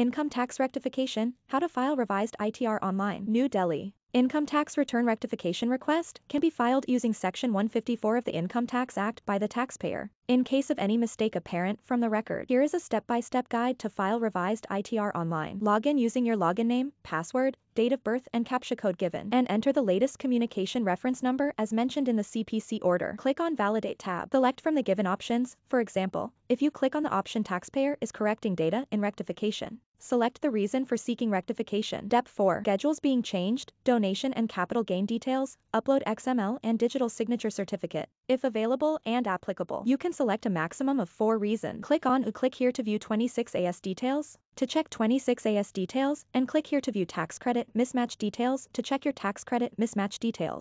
Income Tax Rectification, How to File Revised ITR Online. New Delhi. Income tax return rectification request can be filed using Section 154 of the Income Tax Act by the taxpayer. In case of any mistake apparent from the record, here is a step-by-step guide to file revised ITR online. Log in using your login name, password, date of birth and CAPTCHA code given, and enter the latest communication reference number as mentioned in the CPC order. Click on Validate tab. Select from the given options, for example, if you click on the option Taxpayer is correcting data in rectification. Select the reason for seeking rectification. Step 4. Schedules being changed, donation and capital gain details, upload XML and digital signature certificate, if available and applicable. You can select a maximum of four reasons. Click on or click here to view 26AS details, to check 26AS details, and click here to view tax credit mismatch details to check your tax credit mismatch details.